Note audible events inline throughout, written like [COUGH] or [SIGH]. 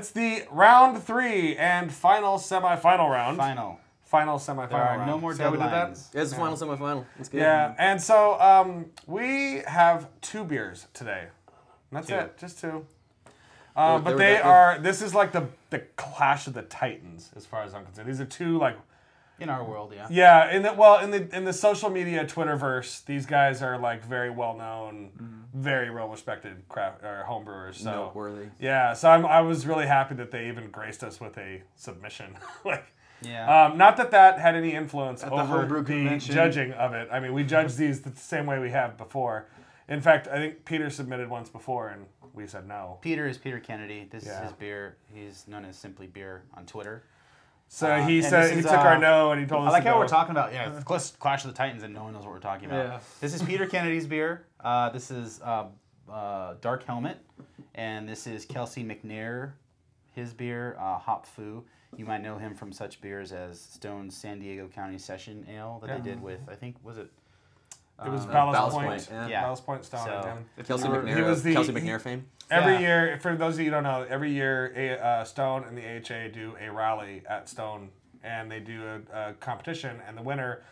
it's the round three and final semifinal round. Final. Final semifinal There are round. no more See how we did that? deadlines. Yeah, it's the final semifinal. It's good. Yeah, and so um, we have two beers today. That's Two. it, just two. Um, They but they are. This is like the the clash of the titans, as far as I'm concerned. These are two like In our world, yeah. yeah. In the well, in the in the social media Twitterverse, these guys are like very well known, Mm-hmm. very well respected craft or homebrewers. So Noteworthy. yeah, so I'm, I was really happy that they even graced us with a submission. [LAUGHS] like, Yeah. um, not that that had any influence the over homebrew the judging of it. I mean, we judged [LAUGHS] these the same way we have before. In fact, I think Peter submitted once before, and we said no. Peter is Peter Kennedy. This Yeah. is his beer. He's known as Simply Beer on Twitter. So Uh, he said he took our uh, no, and he told us. I like how go. we're talking about yeah, [LAUGHS] Clash Clash of the Titans, and no one knows what we're talking about. Yeah. This is Peter Kennedy's beer. Uh, this is uh, uh, Dark Helmet, and this is Kelsey McNair, his beer, uh, Hop Fu. You might know him from such beers as Stone's San Diego County Session Ale that Yeah. they did with I think was it. It was uh, Ballast, Ballast Point. Point, yeah. Yeah. Ballast Point Stone. So- again. Kelsey He McNair. was the- Kelsey he- McNair fame. Every Yeah. year, for those of you who don't know, every year a, uh, Stone and the AHA do a rally at Stone, and they do a, a competition, and the winner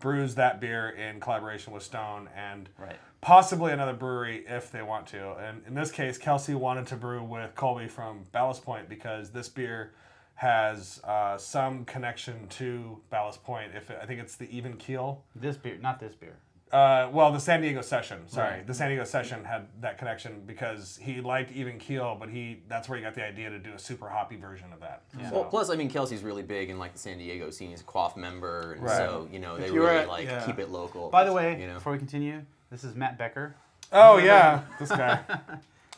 brews that beer in collaboration with Stone and Right. possibly another brewery if they want to. And in this case, Kelsey wanted to brew with Colby from Ballast Point because this beer has uh, some connection to Ballast Point. If it, I think it's the even keel. This beer, not this beer. Uh, well, the San Diego session. Sorry, Right. the San Diego session had that connection because he liked even keel, but he that's where he got the idea to do a super hoppy version of that. Yeah. Well, plus, I mean, Kelsey's really big in like the San Diego scene. He's a Quaff member, and Right. so you know they you really at- like yeah. keep it local. By the way, you know, before we continue, this is Matt Becker. Oh yeah, this guy. [LAUGHS]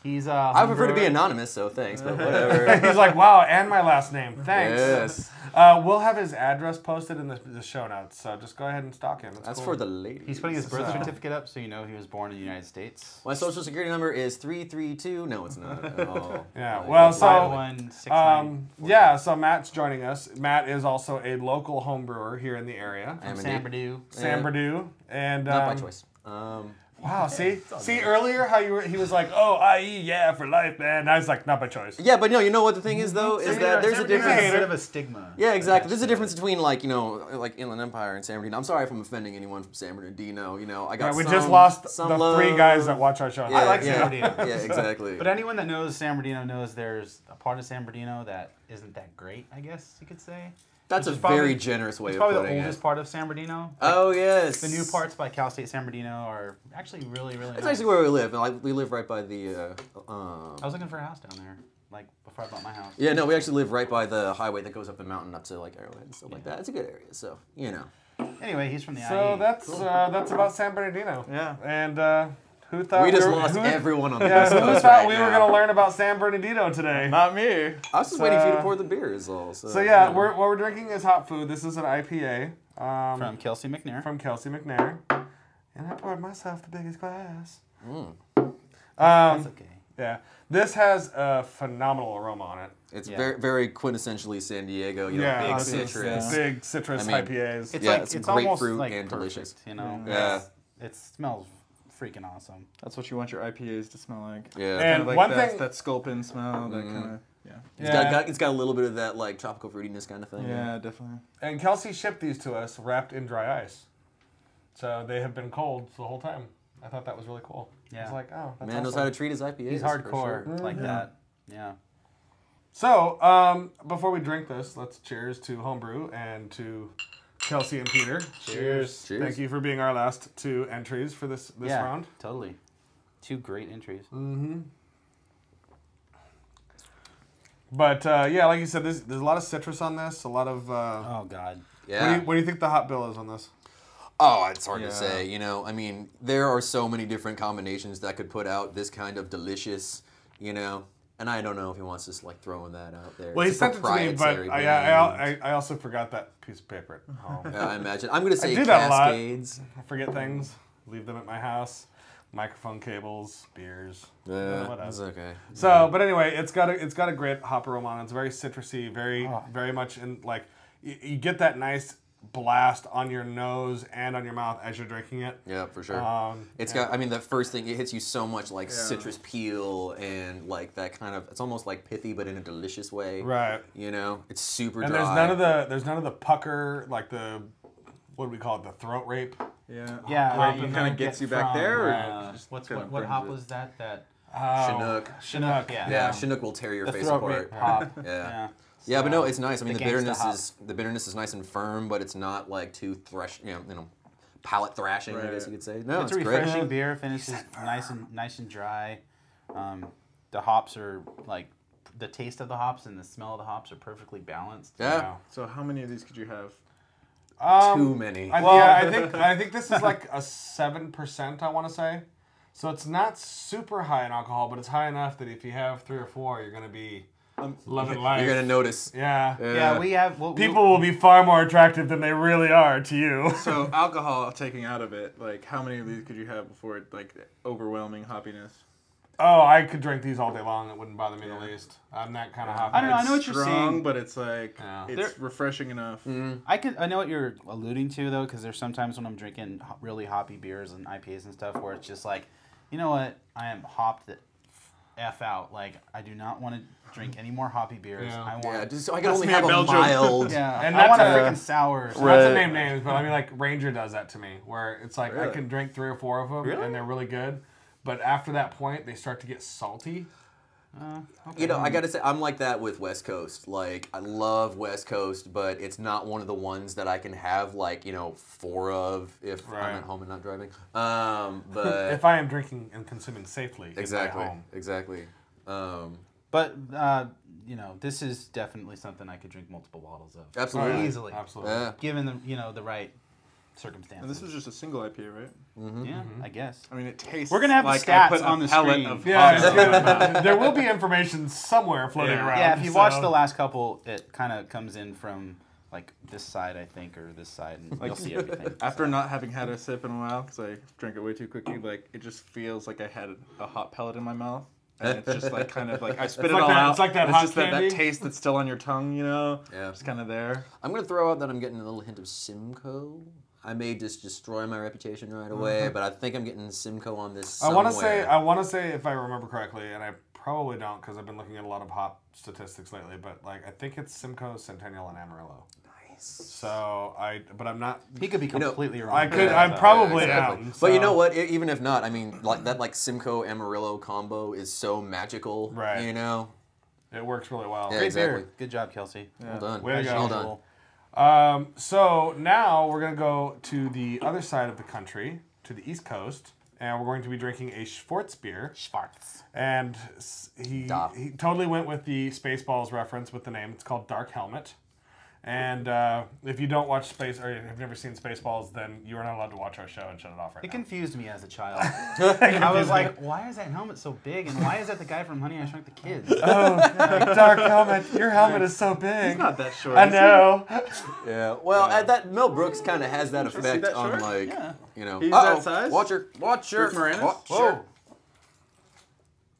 He's uh, I prefer to be anonymous, so thanks, but [LAUGHS] whatever. [LAUGHS] He's like, wow, and my last name. [LAUGHS] Thanks. yes, Uh, we'll have his address posted in the, the show notes, so just go ahead and stalk him. It's that's cool. for the ladies. He's putting his birth So- certificate up, so you know he was born in the United States. My social security number is three three two. No, it's not. at all. Yeah, well, so- fine. Five one six nine. Um, yeah, so Matt's joining us. Matt is also a local home brewer here in the area, I am San indeed. Bernardino. San Yeah. Berdue, and Not um, by choice. Um, Wow, [LAUGHS] see, see earlier how you were, he was like, oh, IE, yeah, for life, man. And I was like, not by choice. yeah, but no, you know what the thing is though is that there's a Bernardino difference. hater. a bit of a stigma. Yeah, exactly. There's a difference between like you know like Inland Empire and San Bernardino. I'm sorry if I'm offending anyone from San Bernardino. You know, I got Yeah, we some, just lost some the love. three guys that watch our show. Yeah, like yeah, San Bernardino. [LAUGHS] Yeah, exactly. But anyone that knows San Bernardino knows there's a part of San Bernardino that isn't that great. I guess you could say. That's a probably- very generous way of It's of probably the oldest it. part of San Bernardino. Oh yes. The new parts by Cal State San Bernardino are actually really, really. It's nice. actually where we live. Like we live right by the. Uh, um, I was looking for a house down there, like before I bought my house. yeah, no, we actually live right by the highway that goes up the mountain up to like Arrowhead and stuff like that. It's a good area, so you know. Anyway, he's from the So IE. that's uh, that's about San Bernardino. Yeah. And uh, who thought we just were, lost who, everyone on the Yeah, who thought right we now. were going to learn about San Bernardino today? Not me. I was just waiting for you to pour the beer, is all. So, So yeah, you we're, what we're drinking is Hop Fu. This is an IPA um, from Kelsey McNair. from Kelsey McNair, and I poured myself the biggest glass. Mm. That's Um, okay. yeah, this has a phenomenal aroma on it. It's Yeah. very, very quintessentially San Diego. You know, Yeah, big this is citrus. big citrus I mean, IPAs. It's Yeah, like it's it's, almost grapefruit like and perfect, delicious. You know. Yeah. It's- It smells freaking awesome. That's what you want your IPAs to smell like. Yeah. And Kind of like one that, thing- that sculpin smell, that Mhm. kind of yeah. It's Yeah. got, got it's got a little bit of that like tropical fruitiness kind of thing. Yeah, definitely. And Kelsey shipped these to us wrapped in dry ice. So they have been cold the whole time. I thought that was really cool. I was Yeah. like, oh, that's Man knows how to treat his IPAs. He's hardcore sure. like Yeah. that. Yeah. So, um, before we drink this, let's cheers to Homebrew and to Kelsey and Peter. Cheers. Cheers. Thank you for being our last two entries for this this yeah. round. Totally. Two great entries. Mm-hmm. But uh, yeah, like you said, there's, there's a lot of citrus on this. A lot of. Uh, Oh God. what, do Yeah. you, what do you think the hop bill is on this? Oh, it's hard Yeah. to say. You know, I mean, there are so many different combinations that could put out this kind of delicious. You know, and I don't know if he wants us like throwing that out there. Well, he It's a sent it to me, but proprietary I, I. I, I also forgot that piece of paper at home. Yeah, I imagine. I'm gonna say I do that a lot. Cascades. I forget things, leave them at my house. Microphone cables, beers, Yeah, uh, whatever. that's okay. So, but anyway, it's got a it's got a great hop aroma on. It's very citrusy, very Oh. very much in like you, you get that nice blast on your nose and on your mouth as you're drinking it. Yeah, for sure. Um, It's yeah. got. I mean, the first thing it hits you so much like Yeah. citrus peel and like that kind of. It's almost like pithy, but in a delicious way. right. You know, it's super And dry. there's none of the there's none of the pucker like the what do we call it the throat rape. Yeah. Yeah, Right, uh, it kinda get gets you back from, there, or uh, just what's what, what hop it? was that? That Oh, Chinook. Chinook. Yeah. Yeah, Chinook will tear your the face apart. rape hop. Yeah. Yeah. Yeah, but no, it's nice. I mean, the the, bitterness is the bitterness is nice and firm, but it's not like too thresh, you know, you know, palate thrashing. I guess you could say. No, it's, it's, a great. refreshing beer. Finishes nice and nice and dry. Um, the hops are like the taste of the hops and the smell of the hops are perfectly balanced. Yeah, So how many of these could you have? Um, too many. I, Well- yeah, I think I think this is like a seven percent. I want to say, so it's not super high in alcohol, but it's high enough that if you have three or four, you're gonna be Um, loving life. You're gonna notice. yeah. Yeah, we have well, People will be far more attractive than they really are to you. [LAUGHS] So alcohol taking out of it, like how many of these could you have before it like overwhelming hoppiness? Oh, I could drink these all day long. It wouldn't bother me Yeah. the least. I'm that kind of Yeah. happy. I don't know, I know what you're strong, saying. but it's like Yeah. it's There- refreshing enough. I could I know what you're alluding to though, because there's sometimes when I'm drinking really hoppy beers and IPAs and stuff where it's just like, you know what, I am hopped the f out. Like I do not want to drink any more hoppy beers. Yeah. I want Yeah, just so I can only have in a Belgium. mild. [LAUGHS] yeah, And I want a that's a- freaking sour. Not to Right. name names, but I mean, like Ranger does that to me, where it's like I can drink three or four of them, Really? and they're really good. But after that point, they start to get salty. Uh, okay. You know, I gotta say, I'm like that with West Coast. Like, I love West Coast, but it's not one of the ones that I can have like you know four of if Right. I'm at home and not driving. Um, [LAUGHS] but if I am drinking and consuming safely exactly, home. exactly. Um, But uh, you know, this is definitely something I could drink multiple bottles of. absolutely. Easily. Absolutely. Yeah. Given the you know the right circumstances. And this is just a single IPA, right? Mm-hmm. yeah, mm-hmm. I guess. I mean, it tastes. We're gonna have the like stats put on the screen. Of Yeah, hops it's in my good. mouth. there will be information somewhere floating Yeah. around. Yeah, if you so- watch the last couple, it kind of comes in from like this side, I think, or this side, and you'll see everything. [LAUGHS] After not having had a sip in a while, because I drank it way too quickly, like it just feels like I had a hop pellet in my mouth. And it's just like kind of like I [LAUGHS] spit It's it like all that- out. it's like that and hot just that, that taste that's still on your tongue, you know? Yeah. it's kind of there. I'm gonna throw out that I'm getting a little hint of Simcoe. I may just destroy my reputation right away, mm-hmm. but I think I'm getting Simcoe on this. I want to say. I want to say, if I remember correctly, and I probably don't because I've been looking at a lot of hop statistics lately. But like, I think it's Simcoe, Centennial, and Amarillo. Nice. So I, but I'm not. He could be know, completely wrong. I could. Yeah, I'm probably exactly. am. But you know what? Even if not, I mean, like that, like Simcoe Amarillo combo is so magical. Right. You know. It works really well. Yeah. Great exactly. beer. Good job, Kelsey. Well done. Way to go. Well done. Um, so now we're gonna go to the other side of the country, to the East Coast, and we're going to be drinking a Schwartz beer. Schwartz. And he he totally went with the Spaceballs reference with the name. It's called Dark Helmet. And uh, if you don't watch Space or have never seen Spaceballs, then you are not allowed to watch our show and shut it off right It now. confused me as a child. [LAUGHS] I was like, why is that helmet so big, and why is that the guy from Honey I Shrunk the Kids? [LAUGHS] oh, Dark Helmet, your helmet is so big. It's not that short. I know. Yeah. Well, at that Mel Brooks kind of has that effect that on like Yeah. you know. He's Uh-oh, that size? Watch your watch your Rick Moranis? watch Whoa.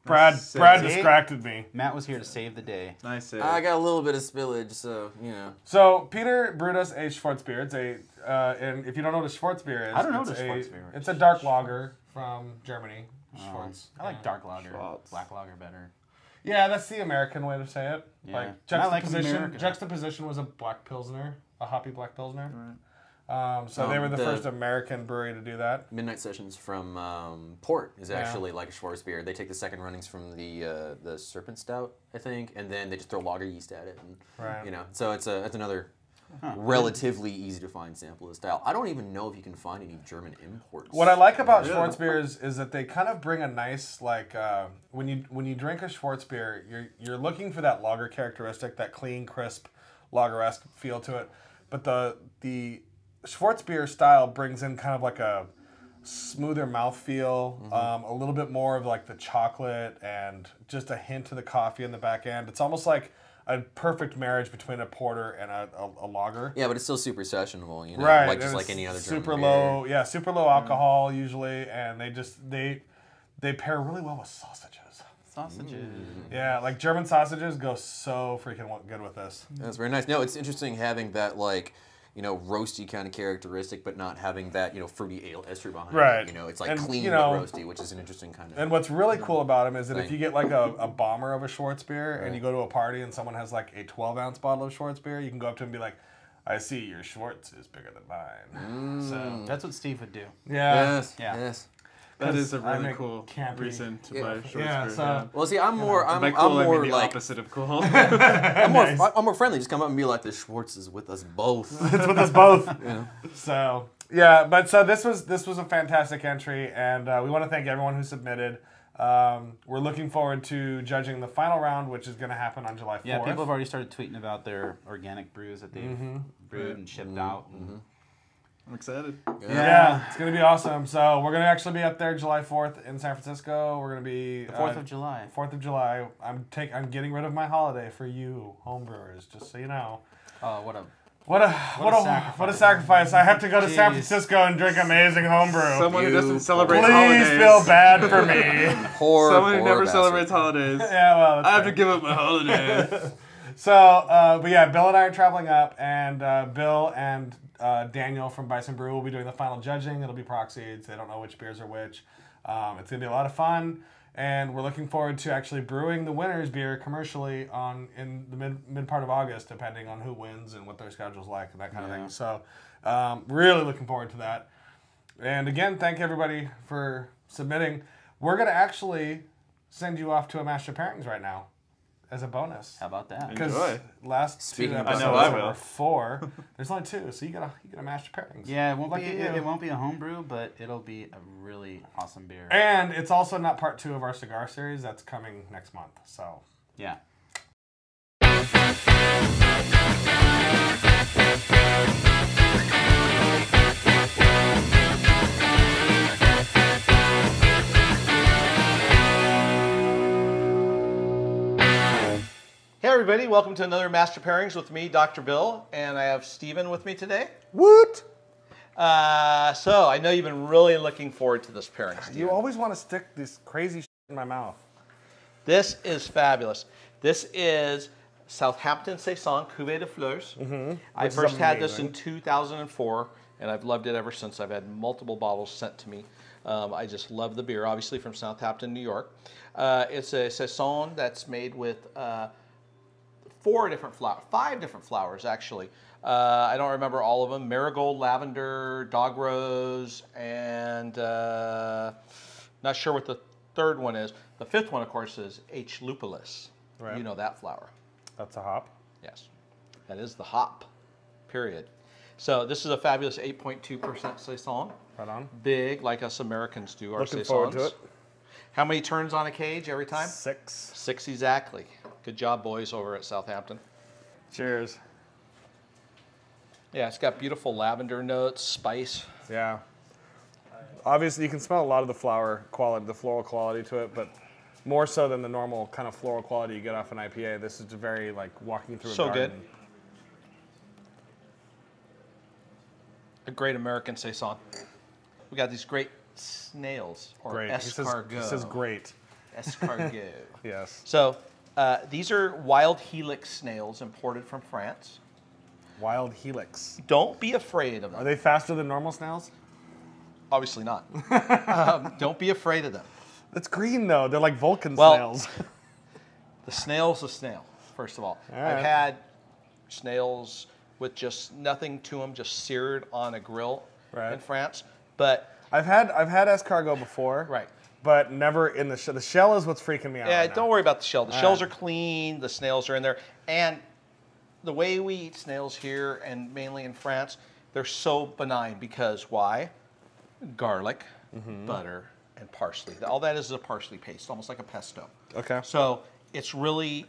Your- Brad, Nice Brad save. distracted me. Matt was here to save the day. Nice save. I got a little bit of spillage, so you know. So Peter brewed us a Schwarzbier. It's a, uh, and if you don't know what a Schwarzbier is, I don't know it's what a a, Schwarzbier is. It's a dark lager from Germany. Schwarz. I like dark lager, Schwartz. black lager better. Yeah, that's the American way to say it. Yeah. Like And I like juxtaposition. Juxtaposition was a black pilsner, a hoppy black pilsner. Right. Um, so they Um, were the, the- first American brewery to do that. Midnight Sessions from um, Port is Yeah. actually like a Schwarz beer. They take the second runnings from the uh, the Serpent Stout, I think, and then they just throw lager yeast at it, and Right. you know. So it's a it's another relatively easy to find sample of the style. I don't even know if you can find any German imports. What I like about Really? Schwarzbier is, is that they kind of bring a nice like uh, when you when you drink a Schwarzbier, you're you're looking for that lager characteristic, that clean, crisp, lager-esque feel to it. But the the Schwarzbier style brings in kind of like a smoother mouthfeel, mm-hmm. um, a little bit more of like the chocolate and just a hint of the coffee in the back end. It's almost like a perfect marriage between a porter and a, a, a lager. Yeah, but it's still super sessionable, you know, right, like just like any other German super beer. low, yeah, super low mm. alcohol usually, and they just they they pair really well with sausages. Sausages. Mm. Yeah, like German sausages go so freaking good with this. That's very nice. No, it's interesting having that like you know, roasty kind of characteristic, but not having that, you know, fruity ale ester behind Right. it. You know, it's like And, clean you know- but roasty, which is an interesting kind of. And what's really mm-hmm. cool about them is that if you get like a, a bomber of a Schwartz beer and you go to a party and someone has like a 12 ounce bottle of Schwartz beer, you can go up to them and be like, I see your Schwartz is bigger than mine. So, mm. That's what Steve would do. yeah. yes, Yeah. yes. That is a 'Cause I really cool campy- reason to Yeah. buy Schwartz Yeah, beer. so- yeah. Well, see, I'm more, I'm, By I'm [LAUGHS] cool, I more mean like, opposite of cool. I'm more, Nice. I'm more friendly. Just come up and be like, "The Schwartz is with us both." [LAUGHS] It's with us both. [LAUGHS] So yeah, but so this was this was a fantastic entry, and uh, we want to thank everyone who submitted. Um, we're looking forward to judging the final round, which is going to happen on July 4th. Yeah, people have already started tweeting about their organic brews that they've Mm-hmm. brewed and shipped out. I'm excited. Yeah, it's gonna be awesome. So we're gonna actually be up there July fourth in San Francisco. We're gonna be The Fourth of July. Fourth of July. I'm take. I'm getting rid of my holiday for you, homebrewers. Just so you know. Oh, what a What a what, a a, sacrifice. what a sacrifice! I have to go to San Francisco and drink amazing homebrew. Someone who doesn't celebrate holidays. Please feel bad for me. [LAUGHS] Poor, Someone who never bastard. celebrates holidays. [LAUGHS] yeah, well, that's I have fair. to give up my holiday. [LAUGHS] So, uh, but yeah, Bill and I are traveling up, and uh, Bill and uh, Daniel from Bison Brew will be doing the final judging. It'll be proxies. They don't know which beers are which. Um, it's gonna be a lot of fun, and we're looking forward to actually brewing the winners beer commercially on in the mid mid part of August, depending on who wins and what their schedule's like and that kind of thing. So, um, really looking forward to that. And again, thank everybody for submitting. We're gonna actually send you off to a master pairings right now as a bonus. how about that? Because Enjoy. last Speaking two of episodes I know I there will. were four. [LAUGHS] There's only two, so you gotta you gotta match the pairings. Yeah, it won't Lucky be you. it, it won't be a homebrew, but it'll be a really awesome beer. And it's also not part two of our cigar series. That's coming next month. So Yeah. Hey everybody, welcome to another Master Pairings with me, Dr. Bill, and I have Stephen with me today. Woot! Uh, so I know you've been really looking forward to this pairing. Stephen. You always want to stick this crazy shit in my mouth. This is fabulous. This is Southampton Saison Cuvée de Fleurs. Mm-hmm. I Which first had this in 2004, and I've loved it ever since. I've had multiple bottles sent to me. Um, I just love the beer, obviously from Southampton, New York. Uh, it's a Saison that's made with uh, four different flowers, five different flowers actually. Uh, I don't remember all of them. Marigold, lavender, dog rose, and uh, not sure what the third one is. The fifth one, of course, is H. lupulus. Right. You know that flower. That's a hop. Yes. That is the hop, period. So this is a fabulous 8.2% Saison. Right on. Big, like us Americans do our Looking Saisons. forward to it. How many turns on a cage every time? Six. Six exactly. Good job, boys, over at Southampton. Cheers. Yeah, it's got beautiful lavender notes, spice. Yeah. Obviously, you can smell a lot of the flower quality, the floral quality to it, but more so than the normal kind of floral quality you get off an IPA. This is very like walking through a So garden. good. A great American Saison. We got these great snails, or Great. He says, escargot. he says great. Escargot. [LAUGHS] Yes. so uh, these are wild helix snails imported from France. Wild helix. Don't be afraid of them. Are they faster than normal snails? Obviously not. [LAUGHS] um, don't be afraid of them. That's green though. They're like Vulcan Well- snails. [LAUGHS] [LAUGHS] The snail's a snail, first of all. All I've had snails with just nothing to them, just seared on a grill Right. in France. But I've had I've had escargot before. Right. But never in the shell. The shell is what's freaking me out. yeah, right don't worry about the shell. The All shells right. are clean. The snails are in there, and the way we eat snails here, and mainly in France, they're so benign because why? Garlic, Mm-hmm. butter, and parsley. All that is is a parsley paste, almost like a pesto. Okay. So it's really,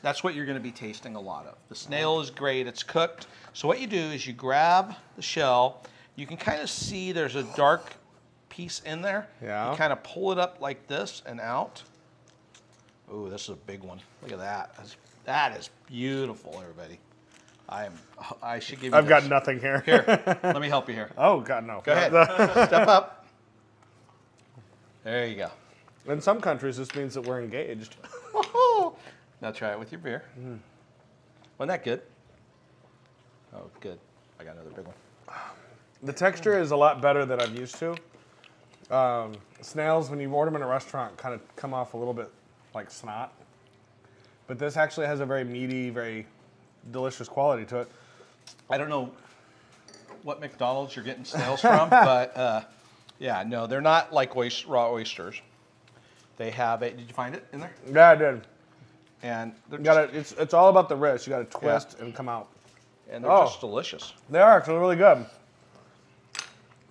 that's what you're going to be tasting a lot of. The snail is great, it's cooked. So what you do is you grab the shell, you can kind of see there's a dark piece in there. Yeah. You kind of pull it up like this and out. Ooh, this is a big one. Look at that. That's, that is beautiful, everybody. I am. I should give you. I've got nothing here. Here, [LAUGHS] let me help you here. oh God, no. Go ahead. [LAUGHS] Step up. There you go. In some countries, this means that we're engaged. [LAUGHS] Now try it with your beer. Hmm. Wasn't that good? Oh, good. I got another big one. The texture is a lot better than I'm used to. Um, snails, when you order them in a restaurant, kind of come off a little bit like snot. But this actually has a very meaty, very delicious quality to it. I don't know what McDonald's you're getting snails [LAUGHS] from, but uh, yeah, no, they're not like oyster, raw oysters. They have it. Did you find it in there? Yeah, I did. And they're gotta, it's, it's all about the wrist. You got to twist and come out. and they're oh. just delicious. They are They're really good.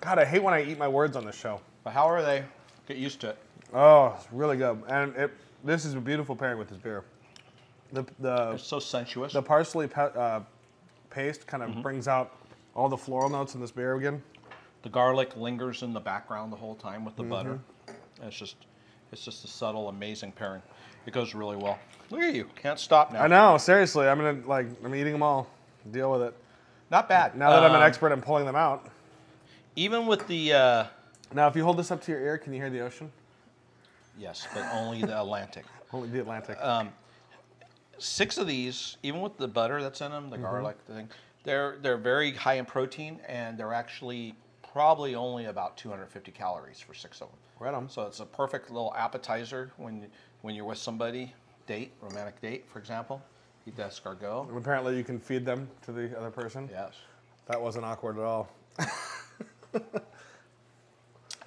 God, I hate when I eat my words on this show. But how are they? Get used to it. Oh, it's really good. And it, this is a beautiful pairing with this beer. The, the, It's so sensuous. the parsley pa- uh, paste kind of brings out all the floral notes in this beer again. The garlic lingers in the background the whole time with the Mm-hmm. butter. It's just, it's just a subtle, amazing pairing. It goes really well. Look at you, can't stop now. I know, seriously. I'm gonna like I'm eating them all. Deal with it. Not bad. Now that I'm an Um, expert in pulling them out. even with the, uh, Now, if you hold this up to your ear, can you hear the ocean? yes, but only the Atlantic. [LAUGHS] Only the Atlantic. Um, six of these, even with the butter that's in them, the mm-hmm. garlic thing, they're they're very high in protein, and they're actually probably only about 250 calories for six of them. right on. So it's a perfect little appetizer when when you're with somebody, date, romantic date, for example. Eat that escargot. And apparently, you can feed them to the other person. Yes. That wasn't awkward at all. [LAUGHS]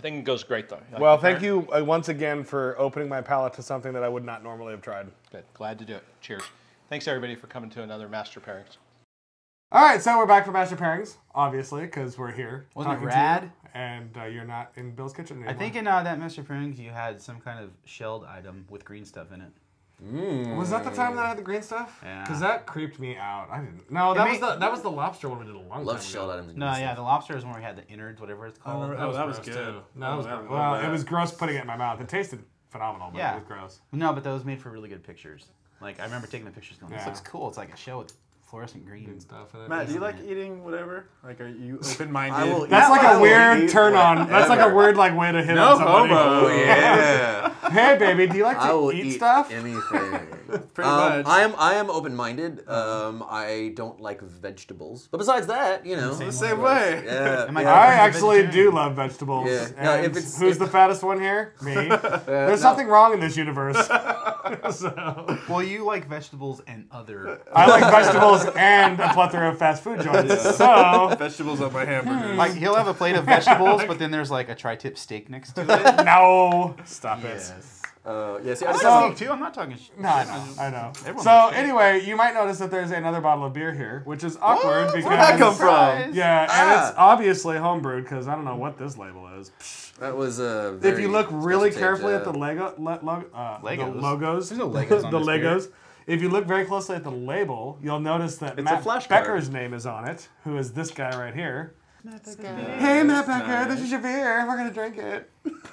I think it goes great though. Like Well, thank you uh, once again for opening my palate to something that I would not normally have tried. Good. Glad to do it. Cheers. Thanks everybody for coming to another Master Pairings. All right, so we're back for Master Pairings, obviously, because we're here. Wasn't it talking to you, rad? and uh, you're not in Bill's kitchen anymore. I think in uh, that Master Pairings you had some kind of shelled item with green stuff in it. Mm. Was that the time that I had the green stuff? Yeah. Because that creeped me out. I didn't. No, that was the that was the lobster one we did a long Love time shelled ago. items. and No, green yeah, the lobster is when we had the innards, whatever it's called. remember- Oh, that was gross, good. too. No, that was I gross. Well, that. it was gross putting it in my mouth. It tasted phenomenal, but Yeah. it was gross. No, but those made for really good pictures. Like I remember taking the pictures, going, "This Yeah. looks cool." It's like a show with fluorescent green. Good stuff. in. Matt, do you like eating whatever? Like, are you [LAUGHS] open-minded? will That's like a weird turn on. That's like a weird like way to hit No on somebody. homo. Yeah. [LAUGHS] Hey baby, do you like I to will eat, eat stuff? anything. [LAUGHS] Pretty Um, much. I am I am open minded. Um, I don't like vegetables, but besides that, you know, the same way. yeah, Am I- yeah. I actually do love vegetables. Yeah. No, if it's- who's if- the fattest one here? Me. There's no. something wrong in this universe. [LAUGHS] [LAUGHS] so, Well, you like vegetables and other. I like [LAUGHS] vegetables and a plethora of fast food joints. So Vegetables on my hamburger. Like he'll have a plate of vegetables, but then there's like a tri-tip steak next to it. no, stop it. Yes. Uh, yeah, see, I I just like So- steak too. I'm not talking. Sh- No, I know, I know. Everyone So anyway, you might notice that there's another bottle of beer here, which is awkward because Where'd that come from? yeah, and Ah. it's obviously homebrewed because I don't know what this label is. that was a. if you look really carefully at the Lego, le, lo, uh, the logos, There's no Legos [LAUGHS] on the this beer. Legos. If you look very closely at the label, you'll notice that It's Matt flashcard. Becker's name is on it, who is this guy right here. Hey, Matt Becker, this is your beer. We're gonna drink it.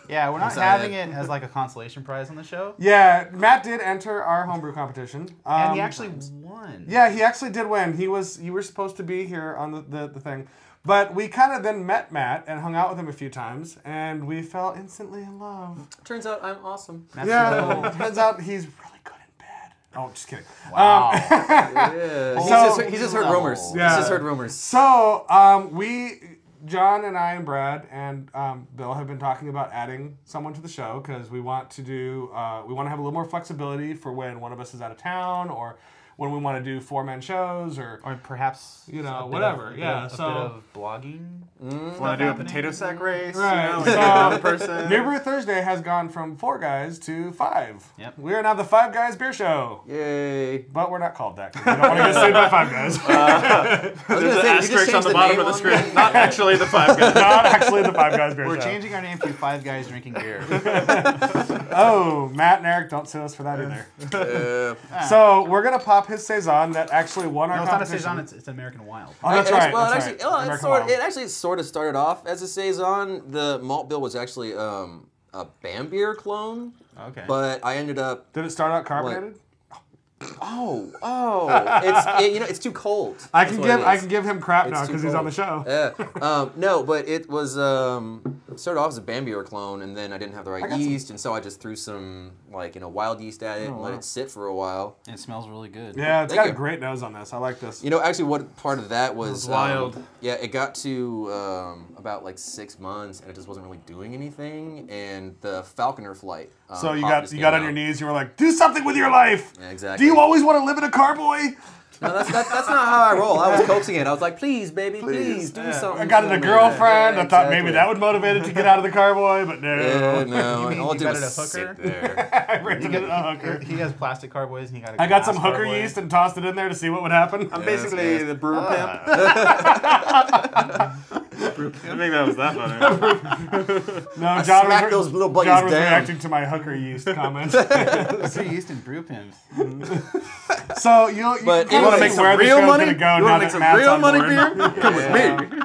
Yeah, we're not having it as like a consolation prize on the show. Yeah, Matt did enter our homebrew competition, um, And he actually won. Yeah, he actually did win. He was you were supposed to be here on the, the, the thing. But we kind of then met Matt and hung out with him a few times, and we fell instantly in love. Turns out I'm awesome. That's Yeah, turns out he's really good in bed. Oh, just kidding. Wow. Yeah. [LAUGHS] [LAUGHS] he's, just, he's just heard Level. rumors. Yeah. He's just heard rumors. So um, we, John and I and Brad and um, Bill have been talking about adding someone to the show because we want to do uh, we want to have a little more flexibility for when one of us is out of town or when we want to do four man shows or or perhaps You know, a whatever, Of, yeah, a so- bit of blogging. Want to do a potato sack race? Right. You know, so, like another person. New Brew Thursday has gone from four guys to five. Yep. We are now the Five Guys Beer Show. Yay. But we're not called that. we don't want to get sued by Five Guys. [LAUGHS] I was [LAUGHS] There's gonna an say, did you just asterisk on change the bottom of the screen. that? Not actually the five guys. [LAUGHS] not actually the Five Guys Beer show. We're changing our name to Five Guys Drinking Beer. Oh, Matt and Eric, don't sue us for that either. Uh, so we're gonna pop his saison that actually won our no, it's not a competition. saison. It's, it's American Wild. Oh, that's right. Well, that's it right. actually, well, it, sort, it actually sort of started off as a saison. The malt bill was actually um, a Bambier clone, Okay. but I ended up Did it start out carbonated? Oh, oh, it's [LAUGHS] it, you know it's too cold. I That's can give I can give him crap It's now because he's on the show. Yeah. [LAUGHS] Um, no, but it was um, started off as a Bambier clone, and then I didn't have the right got some- yeast, and so I just threw some like you know wild yeast at it and let wow. it sit for a while. It smells really good. Yeah, it's Thank got a great nose on this. I like this. You know, actually, what part of that was, was wild. um, yeah, it got to um, about like six months, and it just wasn't really doing anything. And the Falconer flight. Um, So you got you got on out. your knees. You were like, "Do something with your life." Yeah, exactly. Do you always want to live in a carboy? No, that's, that's that's not how I roll. I was [LAUGHS] coaxing it. I was like, please, baby, please, do Yeah. something. I got for it a girlfriend. Yeah, I thought maybe that would motivate it to get out of the carboy, but no. Yeah, no. [LAUGHS] You mean all you got was it a hooker? sit there. [LAUGHS] I rented it a hooker. He has plastic carboys and he got a I got some hooker carboy. yeast and tossed it in there to see what would happen. I'm Yes, basically the brewer Ah. pimp. I think that was that funny. No, John smacked was, those little buggies John was down. reacting to my hooker yeast comments. [LAUGHS] Hooker yeast and brew pimps. Mm. so you, you But you wanna make some real money? go You wanna make some real money beer? Come with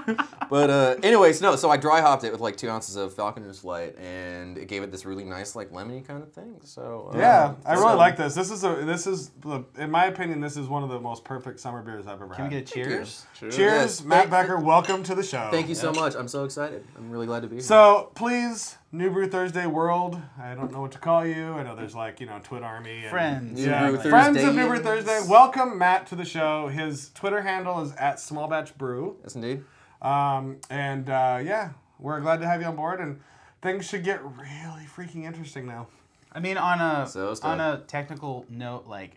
me. But uh, anyways, no. So I dry hopped it with like two ounces of Falconer's Flight, and it gave it this really nice, like lemony kind of thing. So uh, Yeah, I really so- like this. This is a this is the in my opinion this is one of the most perfect summer beers I've ever Can we had. get a cheers? Cheers, Yes, Matt thank- Becker. Welcome to the show. Thank you so much. I'm so excited. I'm really glad to be here. So please, New Brew Thursday world. I don't know what to call you. I know there's like you know Twit Army. And, Friends. New Yeah, Brew friends of New Brew Thursday. Welcome Matt to the show. His Twitter handle is at Small Batch Brew. yes, indeed. Um, and uh, yeah, we're glad to have you on board. And things should get really freaking interesting now. I mean, on a So on a technical note, like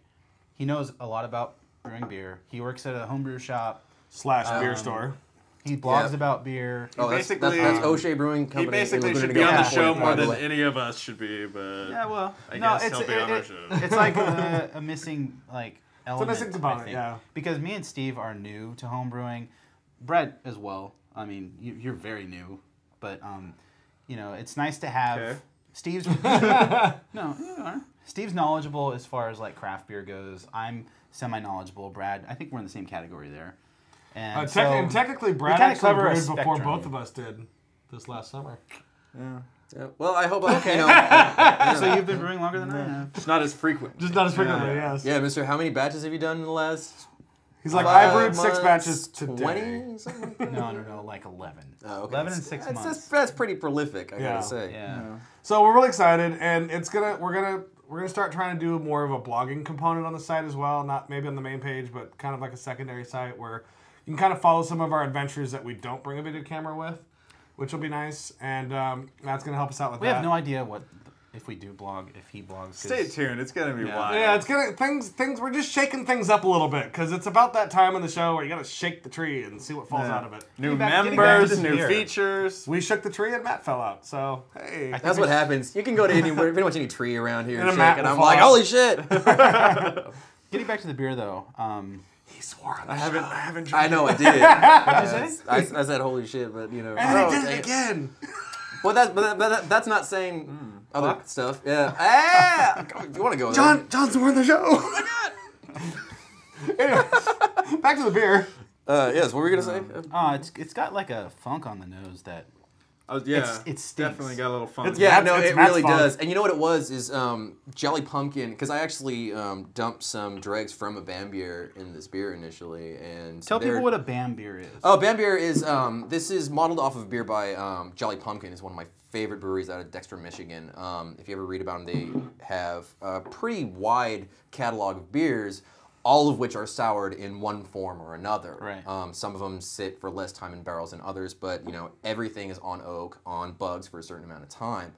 he knows a lot about brewing beer. He works at a homebrew shop. Slash beer Um, store. He blogs Yeah. about beer. Oh, that's, that's, basically- that's O'Shea Brewing Company. in basically should be on the show more by than any of us should be, but Yeah, well, I no, guess it's he'll be it- our it- show. it's like a, [LAUGHS] a missing like element. missing component, yeah. Because me and Steve are new to home brewing, Brett as well. I mean, you, you're very new, but um, you know, it's nice to have Okay. Steve's. [LAUGHS] no, you are. Steve's knowledgeable as far as like craft beer goes. I'm semi knowledgeable. Brad, I think we're in the same category there. And Uh, tec- so, and technically, Brad kinda actually brewed before spectrum. both of us did this last summer. yeah. Yeah, Well, I hope I, you know. yeah. so you've been brewing longer than I have. it's not as frequent. Just not as frequently, Yeah. yes. Yeah, Mister, how many batches have you done in the last? He's like, five I brewed six months, batches today. Twenty, [LAUGHS] something like that? No, no, no, like eleven. Oh, okay. Eleven and six that's, months. That's, that's pretty prolific, I Yeah. gotta say. yeah. So we're really excited, and it's gonna we're gonna we're gonna start trying to do more of a blogging component on the site as well. Not maybe on the main page, but kind of like a secondary site where you can kind of follow some of our adventures that we don't bring a video camera with, which will be nice. And um, Matt's gonna help us out with that. We that. have no idea what if we do blog if he blogs. Stay tuned. It's gonna be Yeah. wild. Yeah, it's gonna things things. We're just shaking things up a little bit because it's about that time in the show where you gotta shake the tree and see what falls Yeah. out of it. New back- getting back to members, new beer. features. We shook the tree and Matt fell out. So hey, That's what happens. You can go to any pretty much any tree around here And and, a shake, mat and I'm like, out. holy shit! [LAUGHS] [LAUGHS] Getting back to the beer though, um, he swore on the I haven't, I haven't. I Tried know I did. [LAUGHS] what'd you say? I, I said holy shit, but you know. And then oh, he did it again. Well, that, but, that, but that, that's not saying Hmm. Other fuck? stuff. Yeah. [LAUGHS] Ah! [LAUGHS] you want to go there. John, John's wearing the show. Oh my god. [LAUGHS] anyway, back to the beer. Uh, yes, what were we gonna say? Oh, it's it's got like a funk on the nose that Oh, yeah, It's- it stinks. definitely got a little fun. It's- Yeah, Matt's- no, it really fault. does. And you know what it was is um, Jolly Pumpkin because I actually um, dumped some dregs from a Bambier in this beer initially, and tell people what a Bambier is. Oh, Bambier is um, this is modeled off of a beer by um, Jolly Pumpkin. is one of my favorite breweries out of Dexter, Michigan. Um, if you ever read about them, they have a pretty wide catalog of beers, all of which are soured in one form or another. Right. Um, some of them sit for less time in barrels than others, but you know everything is on oak, on bugs for a certain amount of time.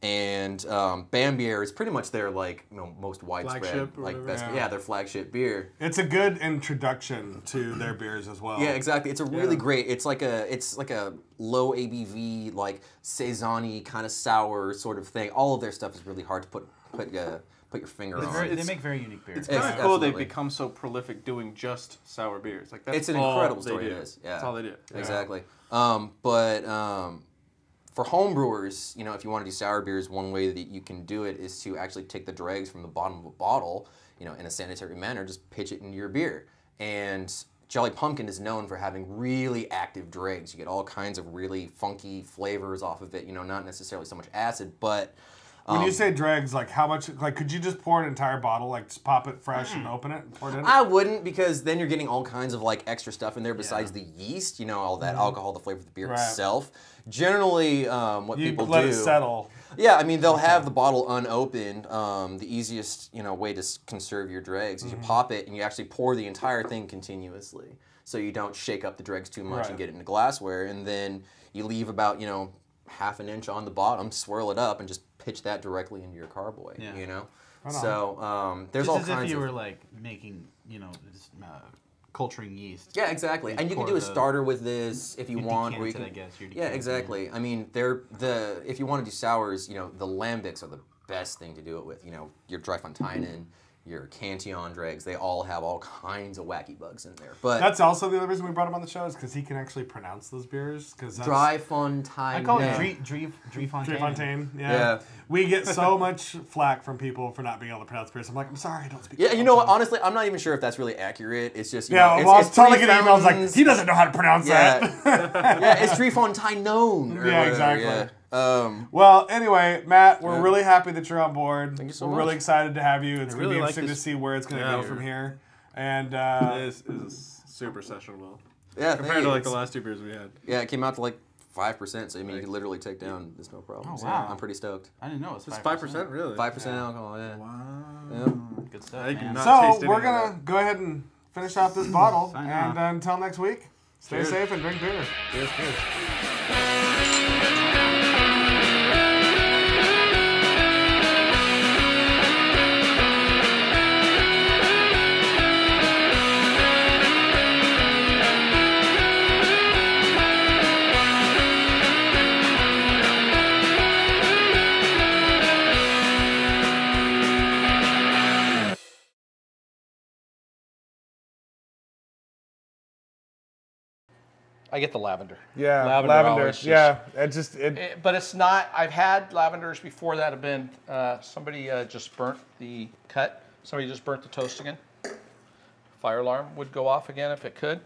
And um, Bambier is pretty much their like you know most widespread Flagship or like whatever. best Yeah. yeah their flagship beer. It's a good introduction to their beers as well. Yeah, exactly. It's a really Yeah. great. It's like a it's like a low ABV, like saison kind of sour sort of thing. All of their stuff is really hard to put put uh, put your finger They're on. very, they make very unique beers. It's kind of cool they've become so prolific doing just sour beers. Like that's It's an all incredible they story, it is, yeah. That's all they do. Exactly. Um, but um, for home brewers, you know, if you want to do sour beers, one way that you can do it is to actually take the dregs from the bottom of a bottle, you know, in a sanitary manner, just pitch it into your beer. And Jolly Pumpkin is known for having really active dregs. You get all kinds of really funky flavors off of it. You know, not necessarily so much acid, but When you Um, say dregs, like how much? Like, could you just pour an entire bottle, like just pop it fresh and open it and pour it in? I wouldn't because then you're getting all kinds of like extra stuff in there besides the yeast. You know, all that alcohol, the flavor of the beer Mm-hmm. Right. itself. Generally, um, what you people let do. it settle. Yeah, I mean they'll have the bottle unopened. Um, the easiest you know way to conserve your dregs Mm-hmm. is you pop it and you actually pour the entire thing continuously, so you don't shake up the dregs too much Right. and get it into glassware. And then you leave about you know half an inch on the bottom, swirl it up, and just pitch that directly into your carboy. Yeah. You know, on. so um, there's Just all as kinds if you of were like making, you know, just, uh, culturing yeast. yeah, exactly. You And you can do a starter with this if you you want. decant Or you it, can, I guess, you're yeah, exactly. I mean, they're the if you want to do sours, you know, the lambics are the best thing to do it with. You know, your Drie Fonteinen, your cantillon dregs, they all have all kinds of wacky bugs in there. But That's also the other reason we brought him on the show is because he can actually pronounce those beers. Because dry fontaine. I call Yeah. it Drie, Drie, Fontaine. Fontaine. Yeah. Yeah. We get so [LAUGHS] much flack from people for not being able to pronounce beers. I'm like, I'm sorry, I don't speak. Yeah, you know what? Honestly, I'm not even sure if that's really accurate. It's just you Yeah, know, it's, well, I was it's totally three getting emails like he doesn't know how to pronounce Yeah, that. yeah, it's Tree Fontaine known. [LAUGHS] Yeah, whatever, exactly. yeah. Um, Well, anyway, Matt, we're Yeah. really happy that you're on board. Thank you so we're much. really excited to have you. It's going to really be like interesting to see where it's going to Yeah. go from here. And uh, This is super sessionable yeah, compared thank to like the last two beers we had. Yeah, it came out to like five percent. So I mean, you can literally take down. There's no problem. Oh, So, wow. I'm pretty stoked. I didn't know It's 5%. really. Five percent alcohol. Yeah. Wow. Yeah. Good stuff, I man. not- so taste we're going to go ahead and finish off this [CLEARS THROAT] bottle. Sign and off. uh, until next week, stay Cheers. safe and drink beer. Cheers. Cheers. I get the lavender. Yeah, Lavender lavender. just- yeah, it just it. Eh, But it's not. I've had lavenders before that have been. Uh, somebody uh, just burnt the cut. Somebody just burnt the toast again. Fire alarm would go off again if it could.